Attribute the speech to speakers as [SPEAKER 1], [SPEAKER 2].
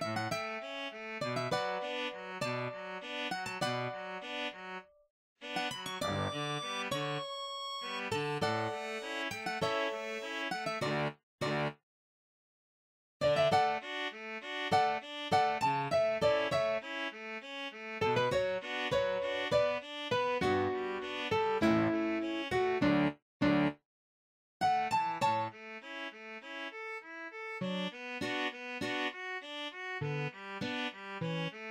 [SPEAKER 1] Thank you. Música